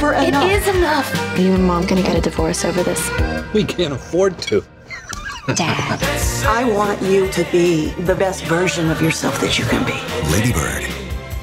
never enough. It is enough. Are you and mom gonna get a divorce over this? We can't afford to. Dad. I want you to be the best version of yourself that you can be. Lady Bird